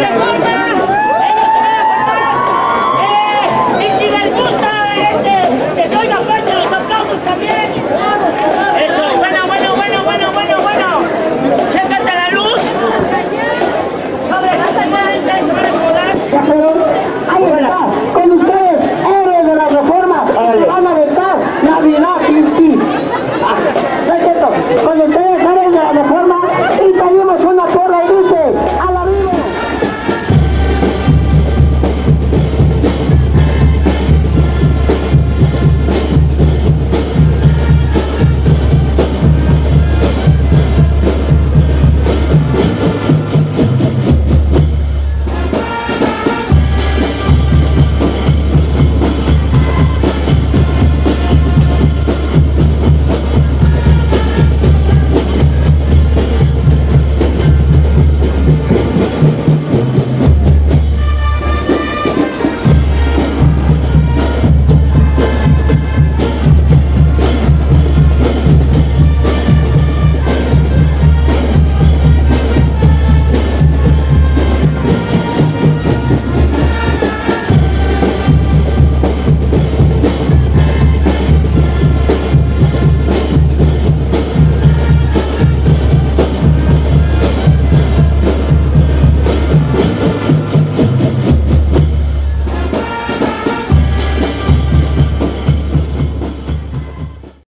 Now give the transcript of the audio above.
Yeah.